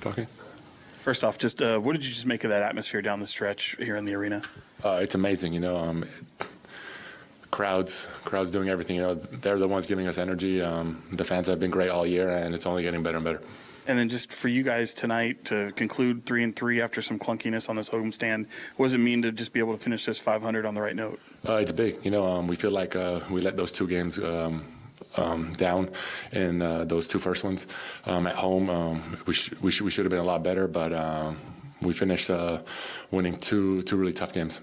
Talking. First off, just uh, what did you just make of that atmosphere down the stretch here in the arena? Uh, it's amazing, you know. Um, crowds, crowds doing everything. You know, they're the ones giving us energy. Um, the fans have been great all year, and it's only getting better and better. And then just for you guys tonight to conclude three and three after some clunkiness on this home stand, what does it mean to just be able to finish this 500 on the right note? Uh, it's big. You know, um, we feel like uh, we let those two games um, down in uh, those two first ones um, at home. Um, we, sh- we, sh- we should have been a lot better, but um, we finished uh, winning two two really tough games.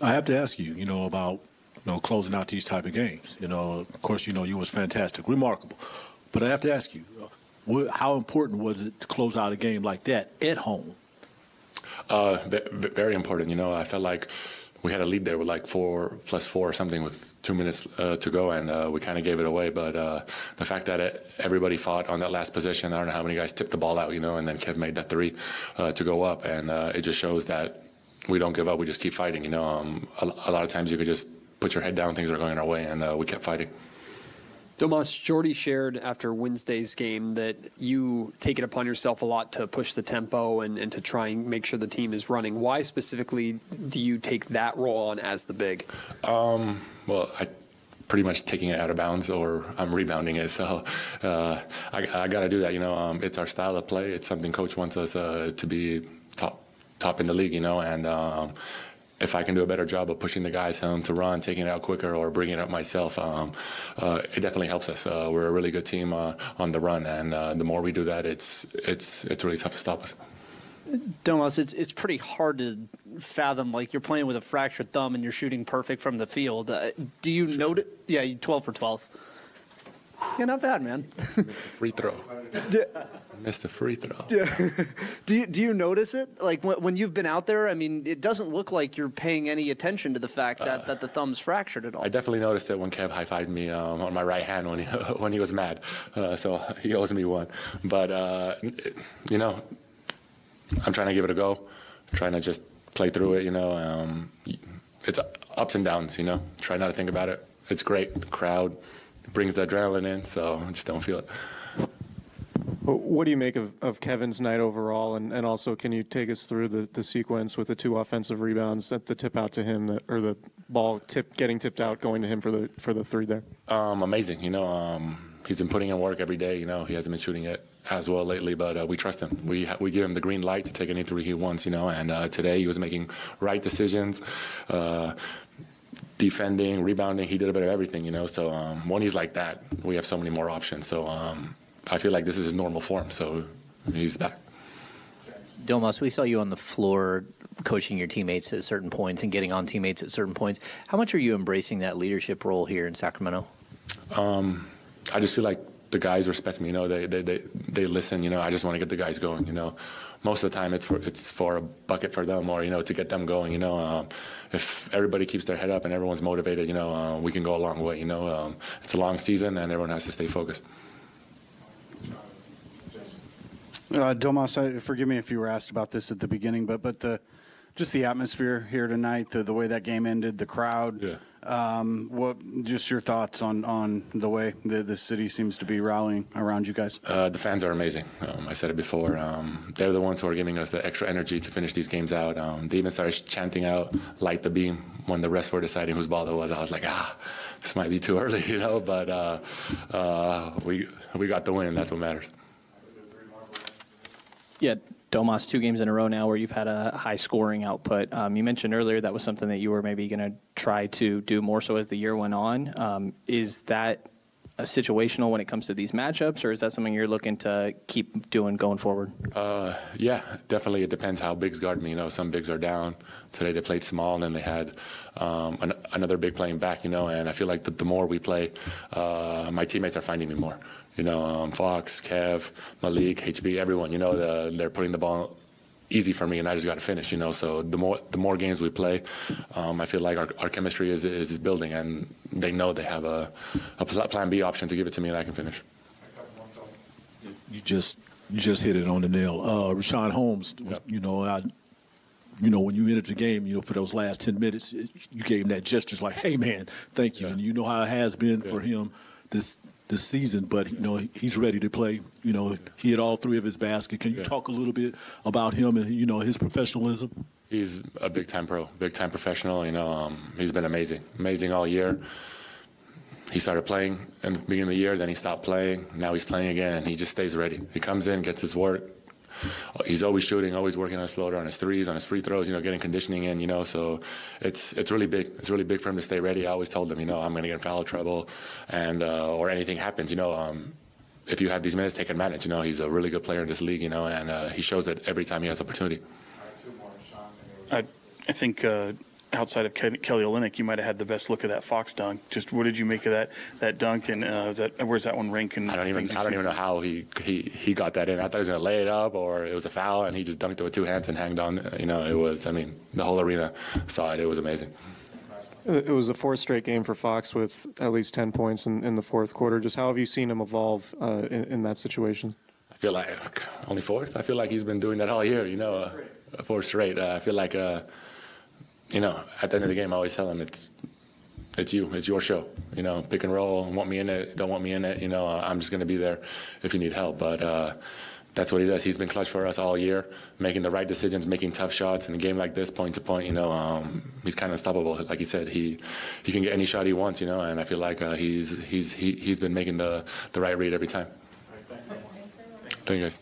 I have to ask you, you know, about you know closing out these type of games. You know, of course, you know you was fantastic, remarkable, but I have to ask you, how important was it to close out a game like that at home? Uh, ve- ve- very important. You know, I felt like we had a lead there with like four plus four or something with two minutes uh, to go, and uh, we kind of gave it away. But uh, the fact that it, everybody fought on that last position, I don't know how many guys tipped the ball out, you know, and then Kev made that three uh, to go up, and uh, it just shows that we don't give up. We just keep fighting. You know, um, a, a lot of times you could just put your head down, things are going our way, and uh, we kept fighting. Domas, Jordy shared after Wednesday's game that you take it upon yourself a lot to push the tempo and, and to try and make sure the team is running. Why specifically do you take that role on as the big? Um, well, I pretty much taking it out of bounds or I'm rebounding it. So uh, I, I got to do that. You know, um, it's our style of play. It's something coach wants us uh, to be top top in the league. You know, and um, if I can do a better job of pushing the guys home to run, taking it out quicker, or bringing it up myself, um, uh, it definitely helps us. Uh, we're a really good team uh, on the run, and uh, the more we do that, it's it's it's really tough to stop us. Domas, it's it's pretty hard to fathom. Like you're playing with a fractured thumb and you're shooting perfect from the field. Uh, do you note notice? Yeah, 12 for 12. Yeah, not bad, man. Free throw. Missed a free throw. Yeah. do you do you notice it? Like when, when you've been out there, I mean, it doesn't look like you're paying any attention to the fact that, that the thumb's fractured at all. I definitely noticed it when Kev high fived me um, on my right hand when he when he was mad. Uh, so he owes me one. But uh, you know, I'm trying to give it a go. trying to just play through it. You know, um, it's ups and downs. You know, try not to think about it. It's great. The crowd brings the adrenaline in, so I just don't feel it. What do you make of, of Kevin's night overall? And, and also, can you take us through the, the sequence with the two offensive rebounds at the tip out to him, that, or the ball tip getting tipped out, going to him for the for the three there? Um, amazing. You know, um, he's been putting in work every day. You know, he hasn't been shooting it as well lately, but uh, we trust him. We ha- we give him the green light to take any three he wants. You know, and uh, today he was making right decisions. Uh, defending, rebounding, he did a bit of everything, you know. So um, when he's like that, we have so many more options. So um, I feel like this is his normal form. So he's back. Domas, we saw you on the floor coaching your teammates at certain points and getting on teammates at certain points. How much are you embracing that leadership role here in Sacramento? Um, I just feel like the guys respect me. You know, they they they, they listen. You know, I just want to get the guys going. You know, most of the time it's for it's for a bucket for them or you know to get them going. You know, um, if everybody keeps their head up and everyone's motivated, you know, uh, we can go a long way. You know, um, it's a long season and everyone has to stay focused. Uh, Domas, I, forgive me if you were asked about this at the beginning, but but the just the atmosphere here tonight, the the way that game ended, the crowd. Yeah. Um, what just your thoughts on on the way the the city seems to be rallying around you guys? Uh, the fans are amazing. Um, I said it before. Um, they're the ones who are giving us the extra energy to finish these games out. Um, they even started chanting out "Light the beam" when the refs were deciding whose ball it was. I was like, ah, this might be too early, you know. But uh, uh, we we got the win. And that's what matters. Yeah, Domas, two games in a row now where you've had a high scoring output. Um, you mentioned earlier that was something that you were maybe going to try to do more so as the year went on. Um, is that situational when it comes to these matchups, or is that something you're looking to keep doing going forward? Uh, yeah, definitely. It depends how bigs guard me. You know, some bigs are down. Today they played small, and then they had um, an, another big playing back. You know, and I feel like the, the more we play, uh, my teammates are finding me more. You know, um, Fox, Kev, Malik, HB, everyone. You know, the, they're putting the ball easy for me, and I just got to finish. You know, so the more the more games we play, um, I feel like our, our chemistry is, is building, and they know they have a, a pl- plan B option to give it to me, and I can finish. You just you just hit it on the nail. Uh, Richaun Holmes, was, you know, I, you know, when you entered the game, you know, for those last ten minutes, you gave him that gesture, like, "Hey, man, thank you," Yeah. and you know how it has been Yeah. for him this this season, but you know he's ready to play. You know he hit all three of his baskets. Can you Yeah. talk a little bit about him and you know his professionalism? He's a big time pro, big time professional. You know, um, he's been amazing, amazing all year. He started playing in the beginning of the year, then he stopped playing. Now he's playing again, and he just stays ready. He comes in, gets his work. He's always shooting, always working on his floater, on his threes, on his free throws. You know, getting conditioning in. You know, so it's it's really big. It's really big for him to stay ready. I always told him, you know, I'm going to get in foul trouble, and uh, or anything happens. You know, um, if you have these minutes, take advantage. You know, he's a really good player in this league. You know, and uh, he shows it every time he has opportunity. I, I think uh, outside of Kelly Olynyk, you might have had the best look of that Fox dunk. Just what did you make of that that dunk? And uh, is that where's that one ranking? I don't even I don't even know how he, he he got that in. I thought he was gonna lay it up or it was a foul, and he just dunked it with two hands and hanged on. You know, it was. I mean, the whole arena saw it. It was amazing. It was a fourth straight game for Fox with at least 10 points in, in the fourth quarter. Just how have you seen him evolve uh, in, in that situation? I feel like only fourth. I feel like he's been doing that all year. You know, uh, four straight. Uh, I feel like, uh, you know, at the end of the game, I always tell him it's it's you, it's your show. You know, pick and roll. Want me in it? Don't want me in it? You know, I'm just gonna be there if you need help. But uh, that's what he does. He's been clutch for us all year, making the right decisions, making tough shots. In a game like this, point to point, you know, um, he's kind of unstoppable. Like he said, he he can get any shot he wants. You know, and I feel like uh, he's he's he, he's been making the the right read every time. Thank you guys.